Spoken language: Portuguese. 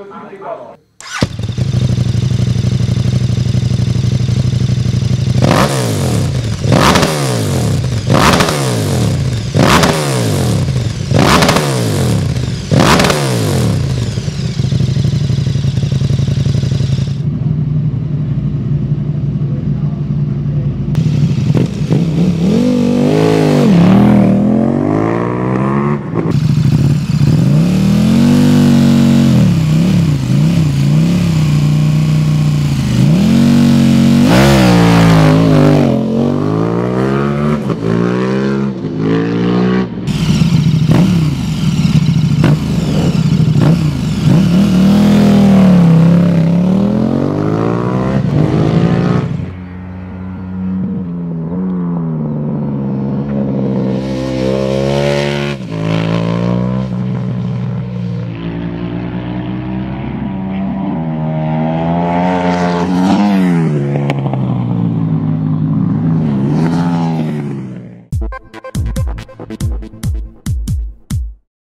Obrigado.